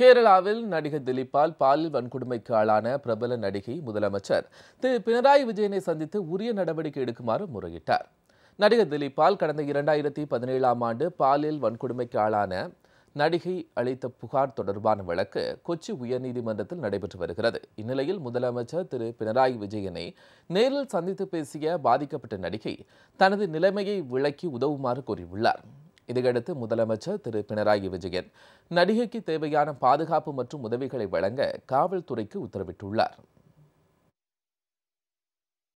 கேரளாவில் நடிகர் திலீப்பால் பாலியல் வன்கொடுமைக்கு ஆளான பிரபல நடிகை முதலமைச்சர் திரு பினராயி விஜயனை சந்தித்து உரிய நடவடிக்கை எடுக்குமாறு முறையிட்டார். நடிகர் திலீப்பால் கடந்த இரண்டாயிரத்தி பதினேழாம் ஆண்டு பாலியல் வன்கொடுமைக்கு ஆளான நடிகை அளித்த புகார் தொடர்பான வழக்கு கொச்சி உயர்நீதிமன்றத்தில் நடைபெற்று வருகிறது. இந்நிலையில் முதலமைச்சர் திரு. பினராயி விஜயனை நேரில் சந்தித்து பேசிய பாதிக்கப்பட்ட நடிகை தனது நிலைமையை விளக்கி உதவுமாறு கோரியுள்ளார். இதையடுத்து முதலமைச்சர் திரு பினராயி விஜயன். நடிகைக்கு தேவையான பாதுகாப்பு மற்றும் உதவிகளை வழங்க காவல்துறைக்கு உத்தரவிட்டுள்ளார்.